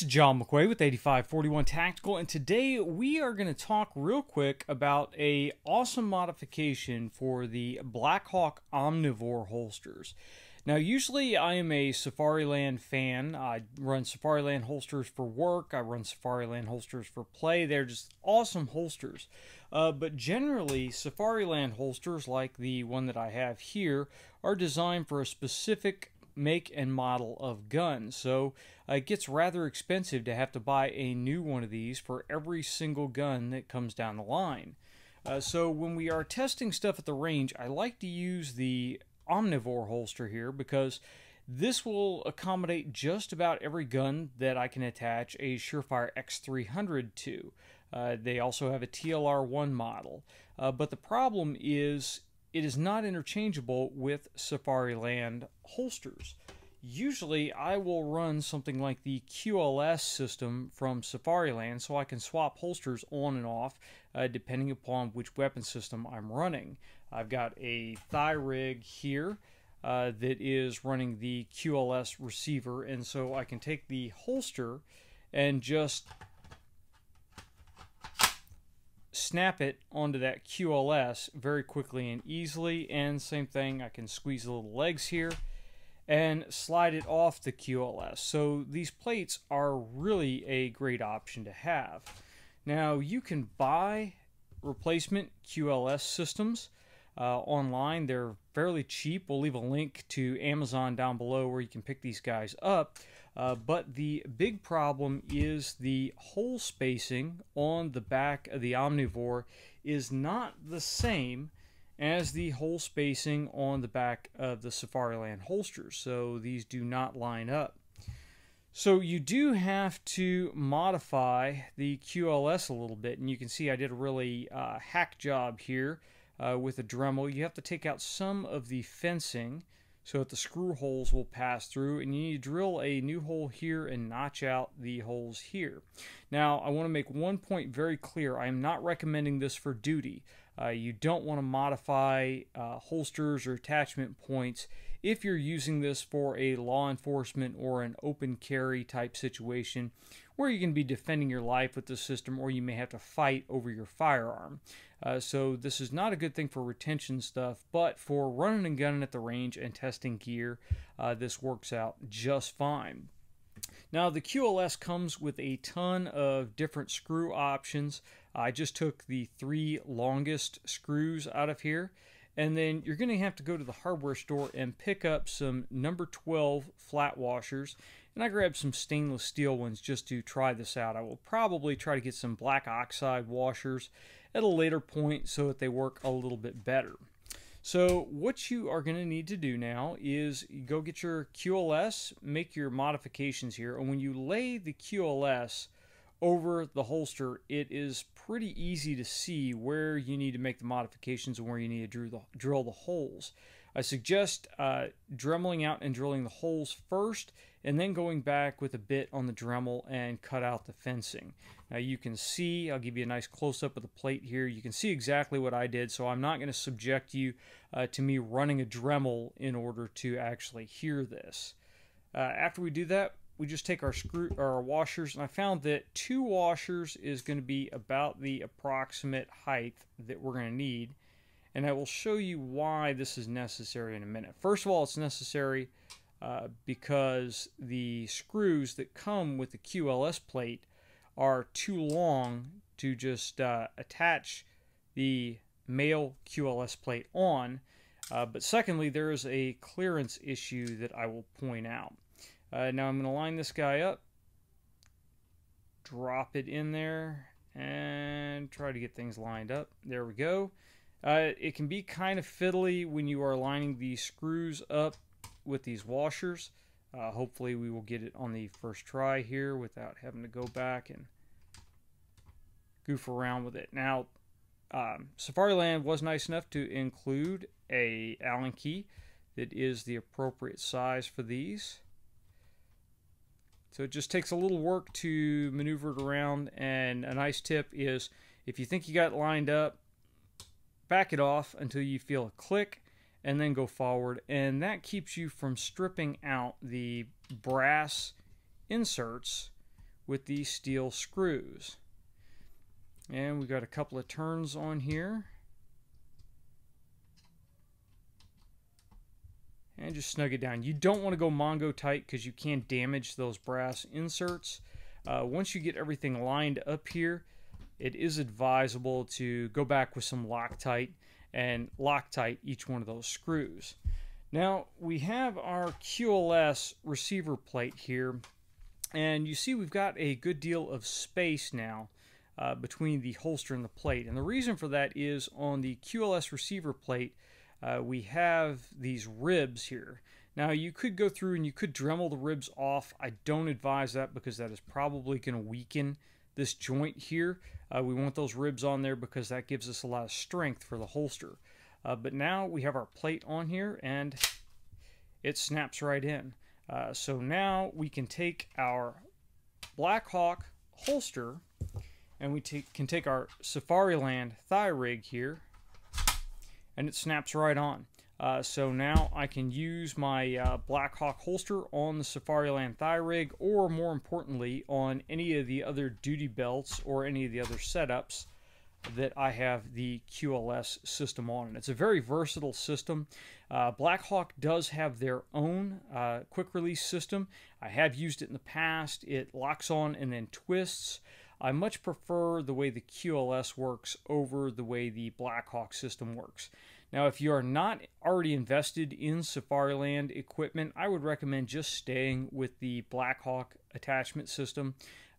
This is John McQuay with 8541 Tactical, and today we are going to talk real quick about a awesome modification for the Blackhawk Omnivore holsters. Now, usually I am a Safariland fan. I run Safariland holsters for work. I run Safariland holsters for play. They're just awesome holsters. Uh, but generally, Safariland holsters, like the one that I have here, are designed for a specific make and model of gun. So uh, it gets rather expensive to have to buy a new one of these for every single gun that comes down the line. Uh, so when we are testing stuff at the range, I like to use the omnivore holster here because this will accommodate just about every gun that I can attach a Surefire X300 to. Uh, they also have a TLR1 model. Uh, but the problem is it is not interchangeable with Safariland holsters. Usually, I will run something like the QLS system from Safariland so I can swap holsters on and off uh, depending upon which weapon system I'm running. I've got a thigh rig here uh, that is running the QLS receiver, and so I can take the holster and just snap it onto that QLS very quickly and easily. And same thing, I can squeeze the little legs here and slide it off the QLS. So these plates are really a great option to have. Now you can buy replacement QLS systems uh, online. They're fairly cheap. We'll leave a link to Amazon down below where you can pick these guys up. Uh, but the big problem is the hole spacing on the back of the Omnivore is not the same as the hole spacing on the back of the Safariland holsters. So these do not line up. So you do have to modify the QLS a little bit, and you can see I did a really uh, hack job here uh, with a Dremel. You have to take out some of the fencing so that the screw holes will pass through and you need to drill a new hole here and notch out the holes here. Now I want to make one point very clear. I am not recommending this for duty. Uh, you don't want to modify uh, holsters or attachment points if you're using this for a law enforcement or an open carry type situation where you can be defending your life with the system or you may have to fight over your firearm. Uh, so this is not a good thing for retention stuff, but for running and gunning at the range and testing gear, uh, this works out just fine. Now the QLS comes with a ton of different screw options. I just took the three longest screws out of here. And then you're going to have to go to the hardware store and pick up some number 12 flat washers. And I grabbed some stainless steel ones just to try this out. I will probably try to get some black oxide washers at a later point so that they work a little bit better. So what you are going to need to do now is go get your QLS, make your modifications here, and when you lay the QLS over the holster, it is pretty easy to see where you need to make the modifications and where you need to drill the, drill the holes. I suggest uh, dremeling out and drilling the holes first and then going back with a bit on the Dremel and cut out the fencing. Now you can see, I'll give you a nice close-up of the plate here, you can see exactly what I did, so I'm not going to subject you uh, to me running a Dremel in order to actually hear this. Uh, after we do that, we just take our screw our washers, and I found that two washers is going to be about the approximate height that we're going to need, and I will show you why this is necessary in a minute. First of all, it's necessary uh, because the screws that come with the QLS plate are too long to just uh, attach the male QLS plate on. Uh, but secondly, there is a clearance issue that I will point out. Uh, now I'm going to line this guy up, drop it in there, and try to get things lined up. There we go. Uh, it can be kind of fiddly when you are lining the screws up with these washers. Uh, hopefully we will get it on the first try here without having to go back and goof around with it. Now, um, Safariland was nice enough to include a Allen key that is the appropriate size for these. So it just takes a little work to maneuver it around and a nice tip is if you think you got lined up, back it off until you feel a click and then go forward. And that keeps you from stripping out the brass inserts with these steel screws. And we've got a couple of turns on here. And just snug it down. You don't want to go Mongo tight because you can't damage those brass inserts. Uh, once you get everything lined up here, it is advisable to go back with some Loctite and Loctite each one of those screws. Now we have our QLS receiver plate here and you see we've got a good deal of space now uh, between the holster and the plate. And the reason for that is on the QLS receiver plate, uh, we have these ribs here. Now you could go through and you could Dremel the ribs off. I don't advise that because that is probably going to weaken this joint here. Uh, we want those ribs on there because that gives us a lot of strength for the holster. Uh, but now we have our plate on here and it snaps right in. Uh, so now we can take our Blackhawk holster and we can take our Safariland thigh rig here and it snaps right on. Uh, so now I can use my uh, Blackhawk holster on the Safariland thigh rig or more importantly on any of the other duty belts or any of the other setups that I have the QLS system on. And it's a very versatile system. Uh, Blackhawk does have their own uh, quick release system. I have used it in the past. It locks on and then twists. I much prefer the way the QLS works over the way the Blackhawk system works. Now, if you are not already invested in Safariland equipment, I would recommend just staying with the Blackhawk attachment system.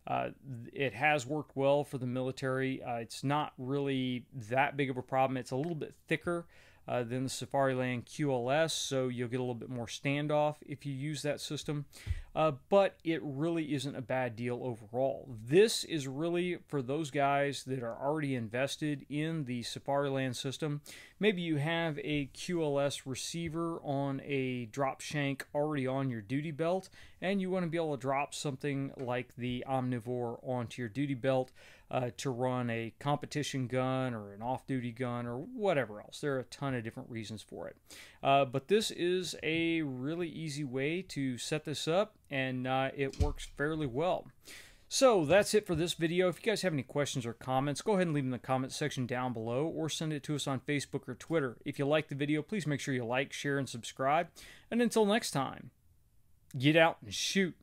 Uh, it has worked well for the military. Uh, it's not really that big of a problem. It's a little bit thicker uh, than the Safariland QLS, so you'll get a little bit more standoff if you use that system. Uh, but it really isn't a bad deal overall. This is really for those guys that are already invested in the Safariland system. Maybe you have a QLS receiver on a drop shank already on your duty belt, and you want to be able to drop something like the Omnivore onto your duty belt uh, to run a competition gun or an off duty gun or whatever else. There are a ton of different reasons for it. Uh, but this is a really easy way to set this up, and uh, it works fairly well. So that's it for this video. If you guys have any questions or comments, go ahead and leave them in the comment section down below or send it to us on Facebook or Twitter. If you like the video, please make sure you like, share, and subscribe. And until next time, get out and shoot.